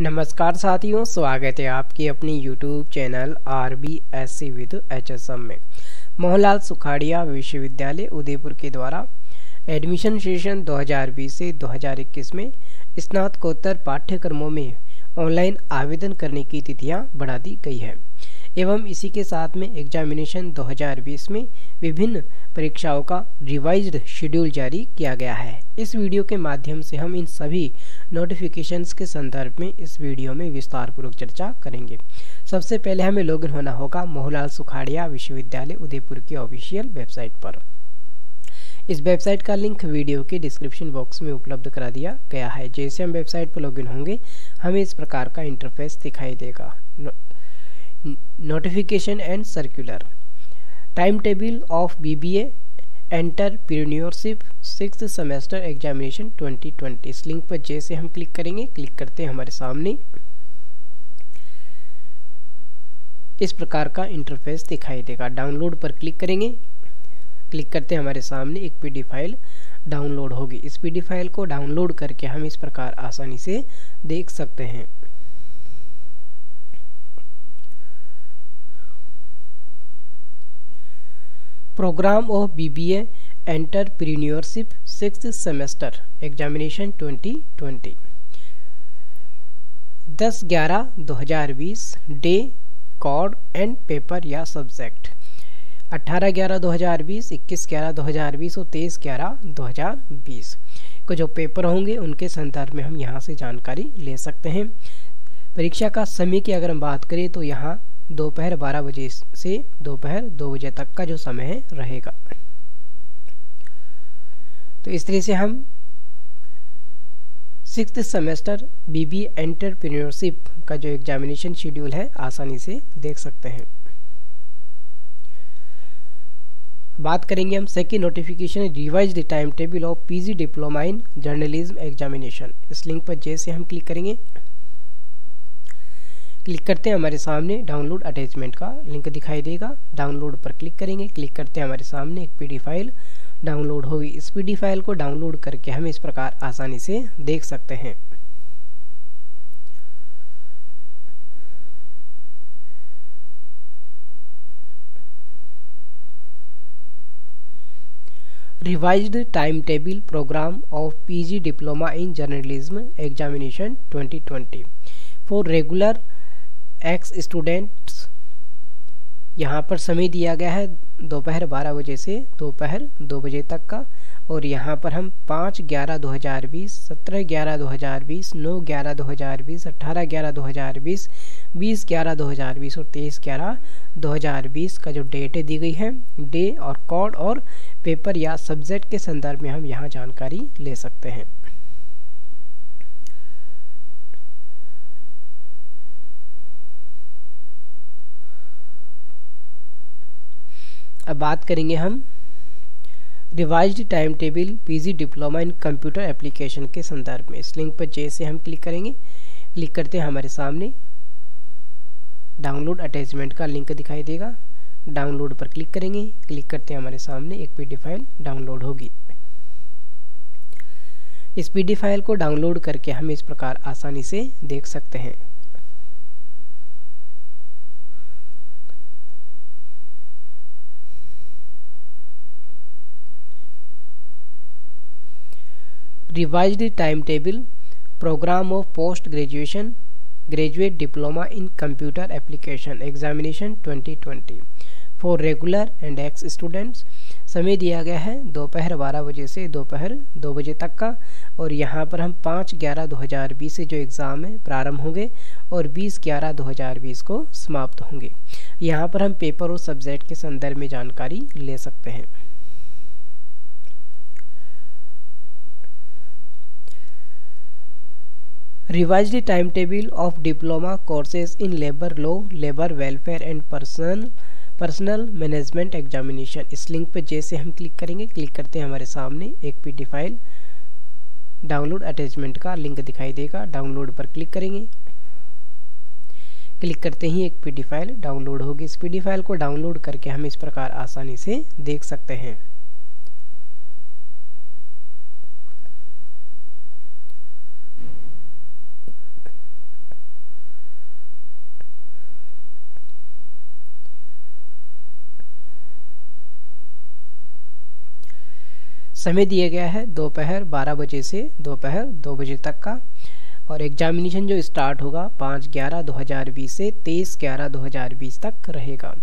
नमस्कार साथियों, स्वागत है आपकी अपनी YouTube channel R B S C with H S M में। मोहनलाल सुखाड़िया विश्वविद्यालय उदयपुर के द्वारा एडमिशन सेशन 2020 से 2021 में स्नातकोत्तर पाठ्यक्रमों में ऑनलाइन आवेदन करने की तिथियाँ बढ़ा दी गई है। एवं इसी के साथ में एग्जामिनेशन 2020 में विभिन्न परीक्षाओं का रिवाइज्ड शेड्यूल जारी किया गया है। इस वीडियो के माध्यम से हम इन सभी नोटिफिकेशंस के संदर्भ में इस वीडियो में विस्तार पूर्वक चर्चा करेंगे। सबसे पहले हमें लॉगिन होना होगा मोहनलाल सुखाड़िया विश्वविद्यालय, उदयपुर की ऑफिशियल वेबसाइट पर। इस वेबसाइट का लिंक वीडियो के डिस्क्रिप्शन बॉक्स में उपलब्ध करा दिया गया है। जैसे हम वेबसाइट पर लॉगिन होंगे, हमें इस प्रकार का इंटरफेस दिखाई देगा। Notification and circular. Timetable of BBA entrepreneurship six semester examination 2020 इस लिंक पर जैसे हम क्लिक करेंगे। क्लिक करते हैं हमारे सामने। इस प्रकार का इंटरफेस दिखाई देगा। डाउनलोड पर क्लिक करेंगे। क्लिक करते हैं हमारे सामने। एक पीडी फ़ाइल डाउनलोड होगी। इस पीडी फ़ाइल को डाउनलोड करके हम इस प्रकार आसानी से देख सकते हैं। Programme of BBA entrepreneurship six semester examination 2020 दस ग्यारह दो हज़ार बीस डे कॉड एंड पेपर या सब्जेक्ट अट्ठारह ग्यारह दो हज़ार बीस, इक्कीस ग्यारह दो हज़ार बीस और तेईस ग्यारह दो हज़ार बीस. को जो पेपर होंगे, उनके संदर्भ में हम यहाँ से जानकारी ले सकते हैं. परीक्षा का समय की अगर हम बात करें तो यहाँ दोपहर बारह बजे से दोपहर दो बजे तक का जो समय है, रहेगा। तो इस तरह से हम सिक्स सेमेस्टर बीबी एंटरप्रेन्योरशिप का जो एग्जामिनेशन शेड्यूल है, आसानी से देख सकते हैं। बात करेंगे हम second notification revise time table of PG diploma in journalism examination इस लिंक पर जैसे हम क्लिक करेंगे। क्लिक करते हैं हमारे सामने डाउनलोड अटैचमेंट का लिंक दिखाई देगा। डाउनलोड पर क्लिक करेंगे, क्लिक करते हैं हमारे सामने एक पीडी फ़ाइल। डाउनलोड होगी इस पीडी फ़ाइल को डाउनलोड करके हम इस प्रकार आसानी से देख सकते हैं। revised timetable program of PG Diploma in Journalism Examination 2020 for regular ex students यहाँ पर समय दिया गया है दोपहर बारह बजे से दोपहर दो बजे तक का, और यहाँ पर हम पाँच ग्यारह दो हज़ार बीस, सत्रह ग्यारह दो हज़ार बीस, नौ ग्यारह दो हज़ार बीस अट्ठारह ग्यारह दो हज़ार बीस बीस ग्यारह दो हज़ार बीस और तेईस ग्यारह दो हज़ार बीस का जो डेट दी गई है, डे और कोड और पेपर या सब्जेक्ट के संदर्भ में हम यहाँ जानकारी ले सकते हैं। अब बात करेंगे हम revised time table PG diploma in computer application के संदर्भ में। इस लिंक पर जैसे हम क्लिक करेंगे। क्लिक करते हैं हमारे सामने। डाउनलोड अटैचमेंट का लिंक दिखाई देगा। डाउनलोड पर क्लिक करेंगे। क्लिक करते हैं हमारे सामने। एक पीडी फ़ाइल डाउनलोड होगी। इस पीडी फ़ाइल को डाउनलोड करके हम इस प्रकार आसानी से देख सकते हैं। Revised timetable, program of post graduation graduate diploma in computer application, examination 2020 for regular and ex students समय दिया गया है दोपहर बारह बजे से दोपहर दो बजे तक का, और यहाँ पर हम पाँच ग्यारह दो हज़ार बीस से जो एग्ज़ाम है, प्रारंभ होंगे, और बीस ग्यारह दो हज़ार बीस को समाप्त होंगे। यहाँ पर हम पेपर और सब्जेक्ट के संदर्भ में जानकारी ले सकते हैं। Revised timetable of diploma courses in labor law, labor welfare and personal personnel management examination इस लिंक पर जैसे हम क्लिक करेंगे। क्लिक करते हैं हमारे सामने एक पीडी फ़ाइल डाउनलोड अटैचमेंट का लिंक दिखाई देगा। डाउनलोड पर क्लिक करेंगे। क्लिक करते ही एक पीडी फ़ाइल डाउनलोड होगी। इस पीडी फ़ाइल को डाउनलोड करके हम इस प्रकार आसानी से देख सकते हैं। समय दिया गया है दोपहर 12 बजे से दोपहर 2 बजे तक का। और एग्जामिनेशन जो स्टार्ट होगा पाँच ग्यारह दो हज़ार बीस से तेईस ग्यारह दो हज़ार बीस तक रहेगा।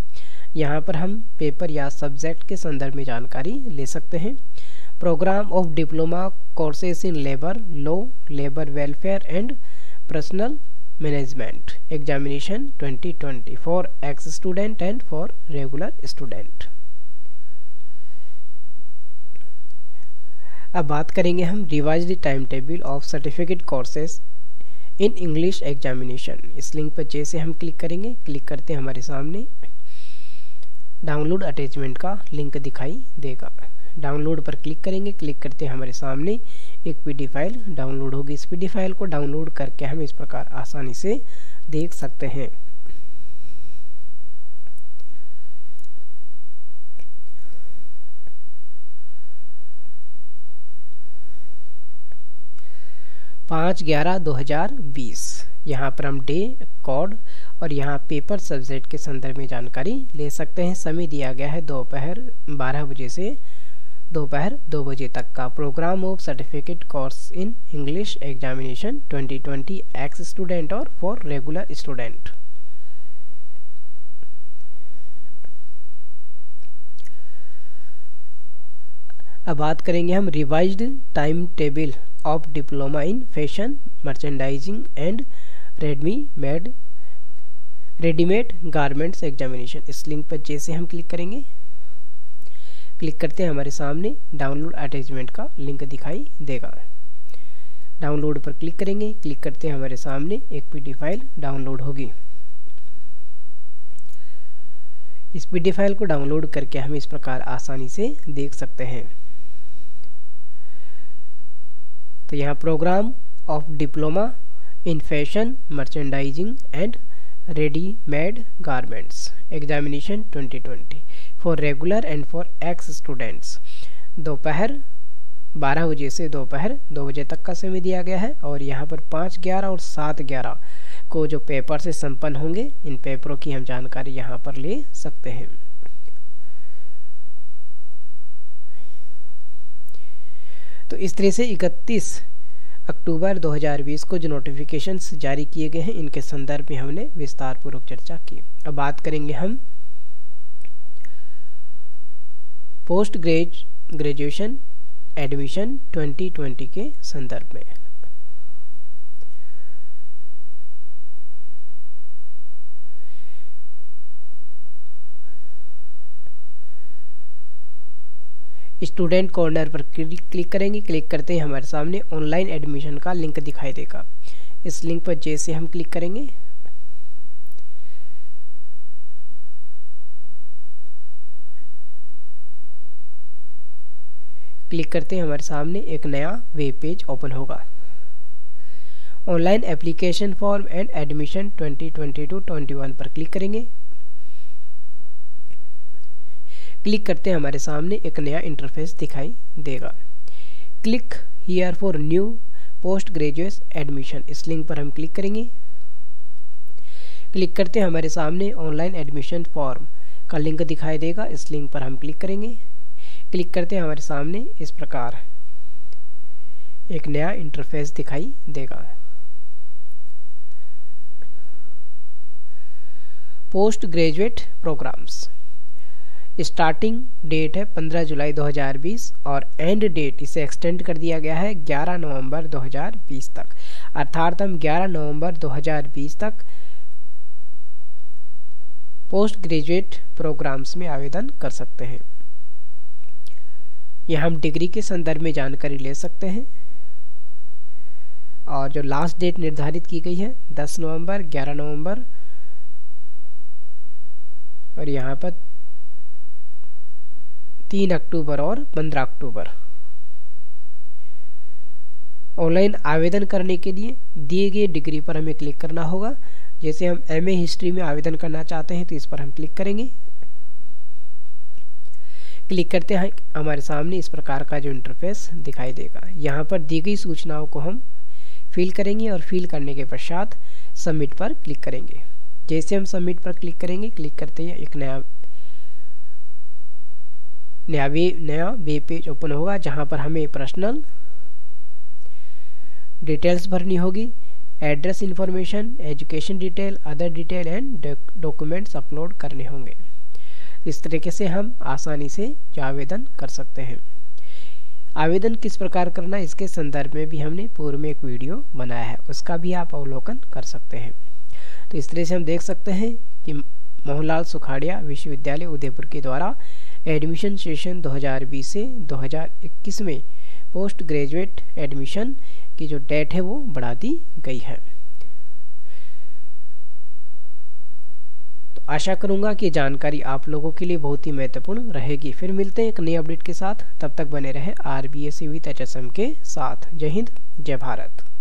यहाँ पर हम पेपर या सब्जेक्ट के संदर्भ में जानकारी ले सकते हैं। Programme of diploma courses in labour law labour welfare and personnel management examination 2020 for ex student and for regular student अब बात करेंगे हम revise the time table of certificate courses in English examination इस लिंक पर जैसे हम click करेंगे। Click करते हमारे सामने। डाउनलोड अटैचमेंट का लिंक दिखाई देगा। डाउनलोड पर क्लिक करेंगे। क्लिक करते हमारे सामने। एक पीडी फ़ाइल डाउनलोड होगी। इस पीडी फ़ाइल को डाउनलोड करके हम इस प्रकार आसानी से देख सकते हैं। पाँच ग्यारह दो हज़ार बीस। यहाँ पर हम डे कोड और यहाँ पेपर सब्जेक्ट के संदर्भ में जानकारी ले सकते हैं। समय दिया गया है दोपहर बारह बजे से दोपहर दो बजे तक का। Programme of certificate course in English examination 2020 ex student और फॉर रेगुलर स्टूडेंट। अब बात करेंगे हम revised time table of diploma in fashion merchandising and ready made readymade garments examination इस लिंक पर जैसे हम क्लिक करेंगे। क्लिक करते हैं हमारे सामने डाउनलोड अटैचमेंट का लिंक दिखाई देगा। डाउनलोड पर क्लिक करेंगे। क्लिक करते हैं हमारे सामने एक पीडी फ़ाइल डाउनलोड होगी। इस पीडी फ़ाइल को डाउनलोड करके हम इस प्रकार आसानी से देख सकते हैं। तो यहाँ programme of diploma in fashion merchandising and readymade garments examination 2020 for regular and for ex students दोपहर 12 बजे से दोपहर दो बजे तक का समय दिया गया है और यहाँ पर पाँच ग्यारह और सात ग्यारह को जो पेपर से संपन्न होंगे, इन पेपरों की हम जानकारी यहाँ पर ले सकते हैं। तो इस तरह से 31 अक्टूबर 2020 को जो नोटिफिकेशंस जारी किए गए हैं, इनके संदर्भ में हमने विस्तार पूर्वक चर्चा की। अब बात करेंगे हम पोस्ट ग्रेज ग्रेजुएशन एडमिशन 2020 के संदर्भ में। स्टूडेंट कॉर्नर पर क्लिक करेंगे, क्लिक करते ही हमारे सामने ऑनलाइन एडमिशन का लिंक दिखाई देगा। इस लिंक पर जैसे हम क्लिक करेंगे। क्लिक करते हैं हमारे सामने एक नया वेब पेज ओपन होगा। Online application form and admission 2022-21 पर क्लिक करेंगे। क्लिक करते हैं हमारे सामने, एक नया इंटरफेस दिखाई देगा। Click here for new post graduate admission इस लिंक पर हम क्लिक करेंगे। क्लिक करते हैं हमारे सामने ऑनलाइन एडमिशन फॉर्म का लिंक दिखाई देगा। इस लिंक पर हम क्लिक करेंगे। क्लिक करते हैं हमारे सामने इस प्रकार। एक नया इंटरफेस दिखाई देगा। Post graduate programmes starting date है 15 जुलाई 2020 और एंड डेट इसे एक्सटेंड कर दिया गया है 11 नवंबर 2020 तक। अर्थात हम 11 नवंबर 2020 तक पोस्ट ग्रेजुएट प्रोग्राम्स में आवेदन कर सकते हैं। यह हम डिग्री के संदर्भ में जानकारी ले सकते हैं। और जो लास्ट डेट निर्धारित की गई है 10 नवंबर 11 नवंबर, और यहाँ पर तीन अक्टूबर और पंद्रह अक्टूबर। ऑनलाइन आवेदन करने के लिए दिए गए डिग्री पर हमें क्लिक करना होगा। जैसे हम एम ए हिस्ट्री में आवेदन करना चाहते हैं तो इस पर हम क्लिक करेंगे। क्लिक करते हैं, हमारे सामने इस प्रकार का जो इंटरफेस दिखाई देगा। यहाँ पर दी गई सूचनाओं को हम फिल करेंगे और फिल करने के पश्चात सबमिट पर क्लिक करेंगे। जैसे हम सबमिट पर क्लिक करेंगे, क्लिक करते हैं एक नया नया वे, नया वेब पेज ओपन होगा, जहाँ पर हमें पर्सनल डिटेल्स भरनी होगी address information education detail other detail and documents upload करने होंगे। इस तरीके से हम आसानी से आवेदन कर सकते हैं। आवेदन किस प्रकार करना इसके संदर्भ में भी हमने पूर्व में एक वीडियो बनाया है, उसका भी आप अवलोकन कर सकते हैं। तो इस तरह से हम देख सकते हैं कि मोहनलाल सुखाड़िया विश्वविद्यालय उदयपुर के द्वारा एडमिशन सेशन 2020 से 2021 में पोस्ट ग्रेजुएट एडमिशन की जो डेट है वो बढ़ा दी गई है। तो आशा करूँगा कि जानकारी आप लोगों के लिए बहुत ही महत्वपूर्ण रहेगी। फिर मिलते हैं एक नई अपडेट के साथ। तब तक बने रहे आर बी एस के साथ। जय हिंद, जय भारत।